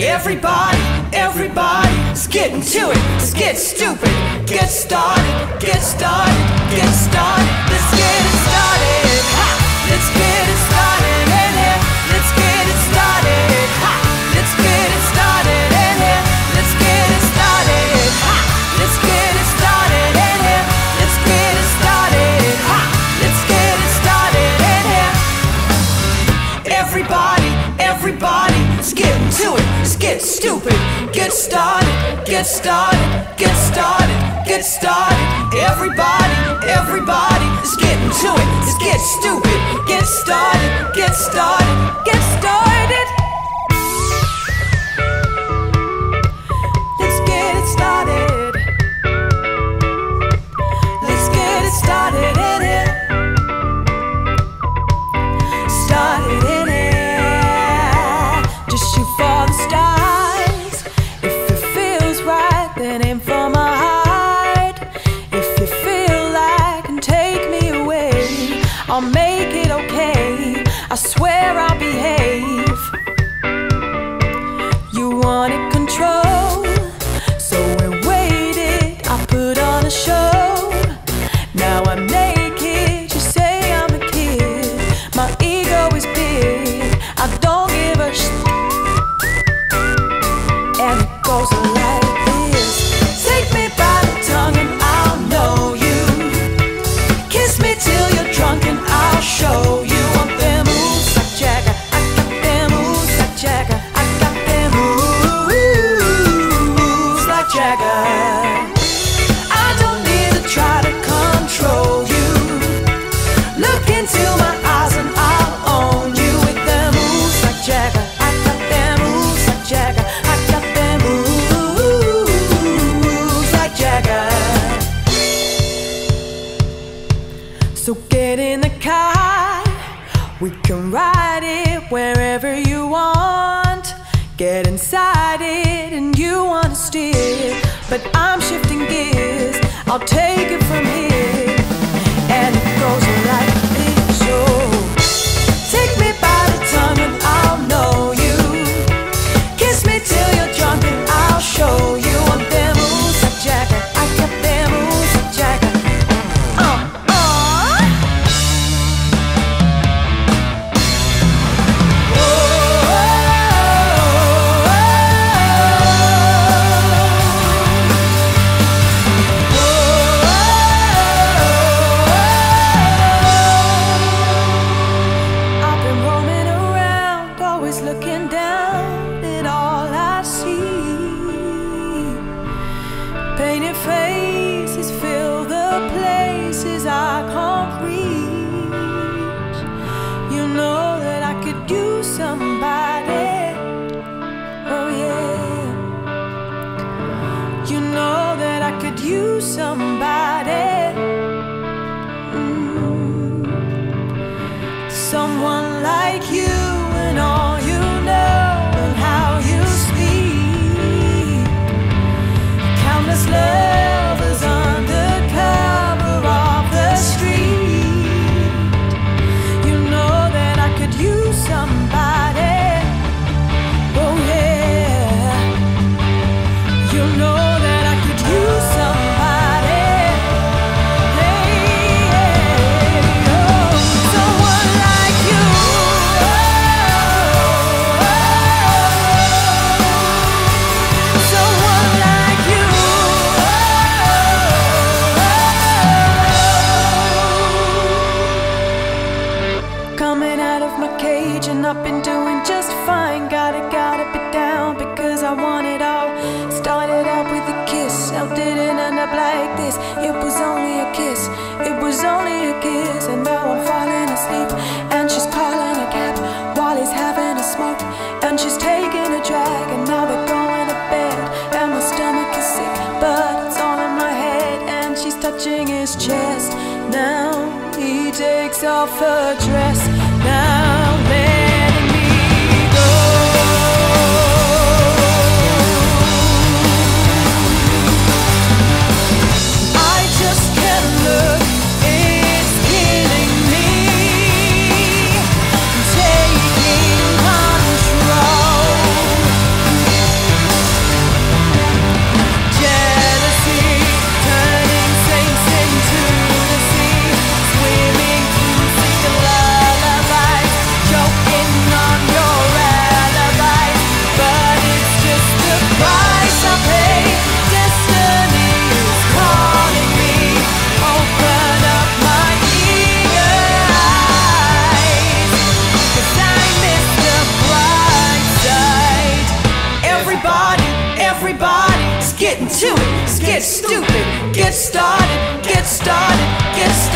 Everybody, everybody, let's get into it. Let's get stupid. Get started, get started, get started. Let's get it started. Ha! Let's get it started. Get stupid. Get started, get started, get started, get started. Everybody, everybody, is getting to it. Let's get stupid. Get started, get started, get started. Make it okay. I swear I'll behave. You wanted control, So get in the car. We can ride it wherever you want. Get inside it and you wanna steer. But I'm shifting gears. I'll take places I can't reach. You know that I could use somebody. Oh, yeah. You know that I could use somebody. Up like this. It was only a kiss, it was only a kiss. And now I'm falling asleep and she's calling a cab while he's having a smoke. And she's taking a drag and now they're going to bed. And my stomach is sick, but it's all in my head. And she's touching his chest. Now he takes off her dress. Everybody, let's get into it. Let's get stupid. Get started, get started, get started.